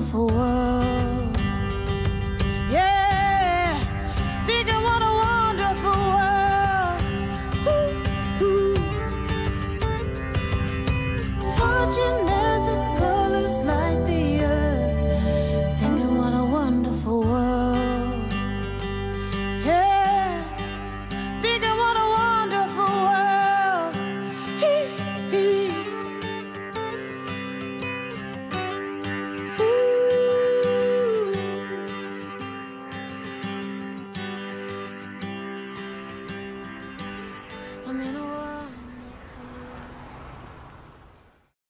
For world.